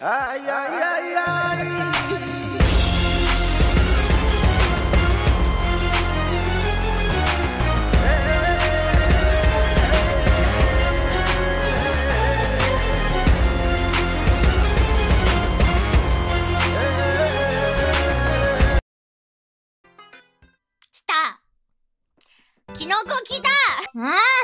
Ay, ay, ay, ay.? 来たキノコ来たうん